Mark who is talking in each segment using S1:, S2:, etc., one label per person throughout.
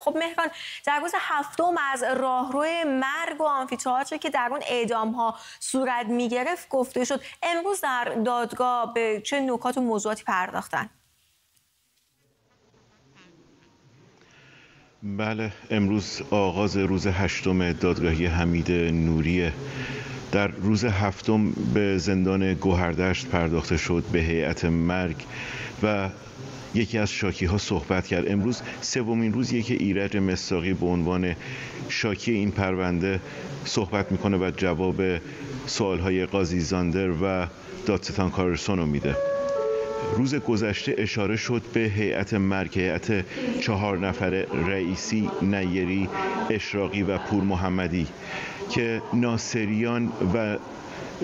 S1: خب مهران در روز هفتم از راهرو مرگ و آمفیتئاتر که در اون اعدام ها صورت می گرفت گفته شد امروز در دادگاه به چه نکات و موضوعاتی پرداختن؟
S2: بله امروز آغاز روز هشتم دادگاهی حمید نوریه. در روز هفتم به زندان گوهردشت پرداخته شد به هیئت مرگ و یکی از شاکی ها صحبت کرد. امروز سومین روزیه که ایرج مستاقی به عنوان شاکی این پرونده صحبت می‌کنه و جواب سوال های قاضی زاندر و دادستان کارلسون رو میده. روز گذشته اشاره شد به هیئت مرگ چهار نفر رئیسی نیری اشراقی و پور محمدی که ناصریان و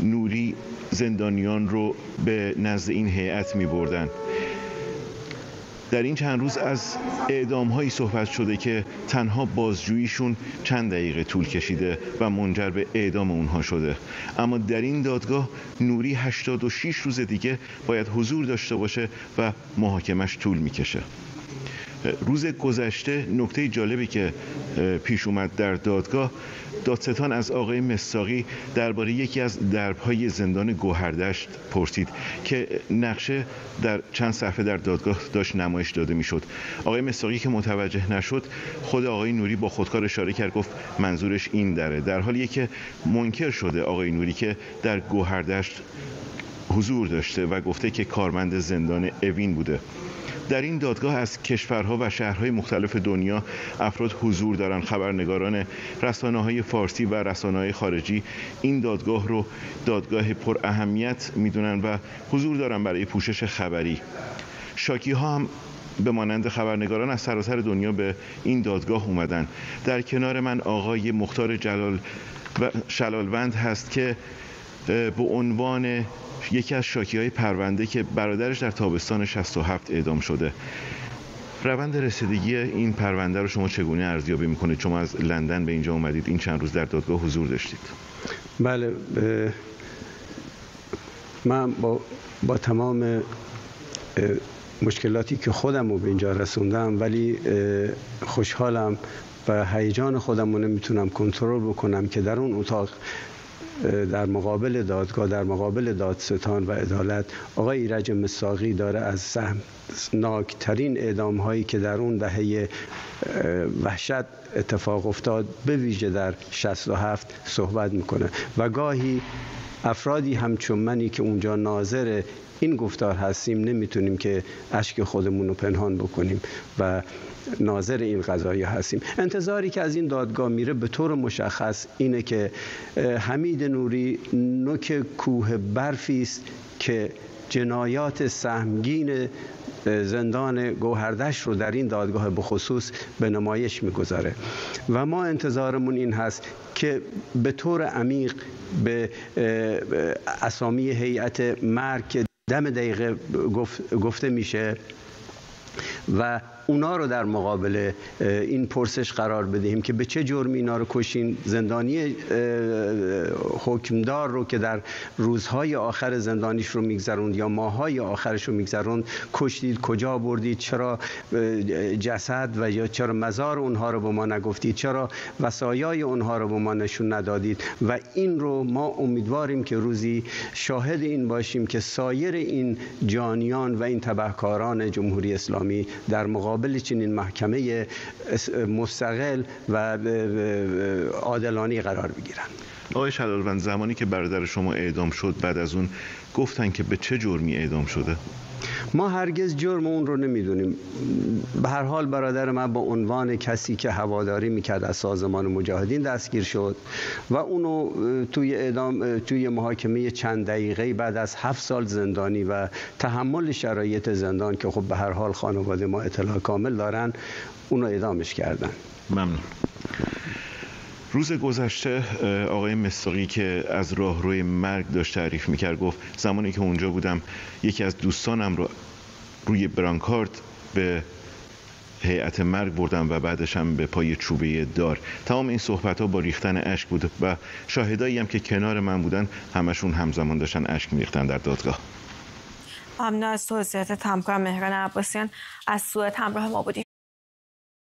S2: نوری زندانیان رو به نزد این هیئت می بردن در این چند روز از اعدام هایی صحبت شده که تنها بازجوییشون چند دقیقه طول کشیده و منجر به اعدام اونها شده. اما در این دادگاه نوری 86 روز دیگه باید حضور داشته باشه و محاکمش طول می‌کشه. روز گذشته نکته جالبی که پیش اومد در دادگاه دادستان از آقای مساقی درباره یکی از دربهای زندان گوهردشت پرسید که نقشه در چند صفحه در دادگاه داشت نمایش داده می‌شد. آقای مساقی که متوجه نشد خود آقای نوری با خودکار اشاره کرد گفت منظورش این داره در حالی که منکر شده آقای نوری که در گوهردشت حضور داشته و گفته که کارمند زندان اوین بوده. در این دادگاه از کشورها و شهرهای مختلف دنیا افراد حضور دارن خبرنگاران رسانه های فارسی و رسانه های خارجی این دادگاه رو دادگاه پر اهمیت می‌دونن و حضور دارن برای پوشش خبری. شاکی ها هم به مانند خبرنگاران از سراسر دنیا به این دادگاه اومدن. در کنار من آقای مختار جلال و شلالوند هست که به عنوان یکی از شاکی های پرونده که برادرش در تابستان 67 اعدام شده. روند رسیدگی این پرونده رو شما چگونه ارزیابی می‌کنید؟ شما از لندن به اینجا اومدید این چند روز در دادگاه حضور داشتید.
S3: بله من با, با تمام مشکلاتی که خودم رو به اینجا رسوندم ولی خوشحالم و هیجان خودم رو نمی‌تونم کنترل بکنم که در اون اتاق در مقابل دادگاه در مقابل دادستان و عدالت آقای ایرج مساقی داره از سهم ناکترین اعدام هایی که در اون دهه وحشت اتفاق افتاد به ویژه در 67 صحبت می‌کنه. و گاهی افرادی همچون منی که اونجا ناظر این گفتار هستیم نمی‌تونیم که اشک خودمون رو پنهان بکنیم و ناظر این قضایی هستیم. انتظاری که از این دادگاه میره به طور مشخص اینه که حمید نوری نوک کوه برفی است که جنایات سهمگین زندان گوهردش رو در این دادگاه بخصوص به نمایش می‌گذاره. و ما انتظارمون این هست که به طور عمیق به اسامی هیئت مرگ دم دقیقه گفته میشه و اونا رو در مقابل این پرسش قرار بدهیم که به چه جرم اینا رو کشین. زندانی حکمدار رو که در روزهای آخر زندانیش رو میگذروند یا ماهای آخرش رو میگذروند کشتید کجا بردید چرا جسد و یا چرا مزار اونها رو به ما نگفتید چرا وسایای اونها رو به ما نشون ندادید. و این رو ما امیدواریم که روزی شاهد این باشیم که سایر این جانیان و این تبهکاران جمهوری اسلامی در مقابل چنین محکمه مستقل و عادلانی قرار بگیرن
S2: آقای شلالوند زمانی که برادر شما اعدام شد بعد از اون گفتن که به چه جرمی اعدام شده؟
S3: ما هرگز جرم اون رو نمی‌دونیم. به هر حال برادر من با عنوان کسی که هواداری می‌کرد از سازمان مجاهدین دستگیر شد و اونو توی اعدام توی محاکمه چند دقیقه بعد از هفت سال زندانی و تحمل شرایط زندان که خب به هر حال خانواده ما اطلاع کامل دارن اونو اعدامش کردن.
S2: ممنون. روز گذشته آقای مستاقی که از راهروی مرگ داشت تعریف می‌کرد گفت زمانی که اونجا بودم یکی از دوستانم رو روی برانکارد به هیئت مرگ بردم و بعدش هم به پای چوبه دار. تمام این صحبت ها با ریختن اشک بود و شاهدایی هم که کنار من بودن همشون همزمان داشتن اشک میریختن در دادگاه.
S1: ممنون از توضیحات همکار مهران عباسیان. از سوئد همراه ما بودیم.